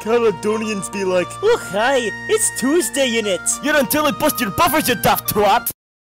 Caledonians be like, Oh, hi, it's Tuesday in it. You're until I bust your buffers, you daft twat!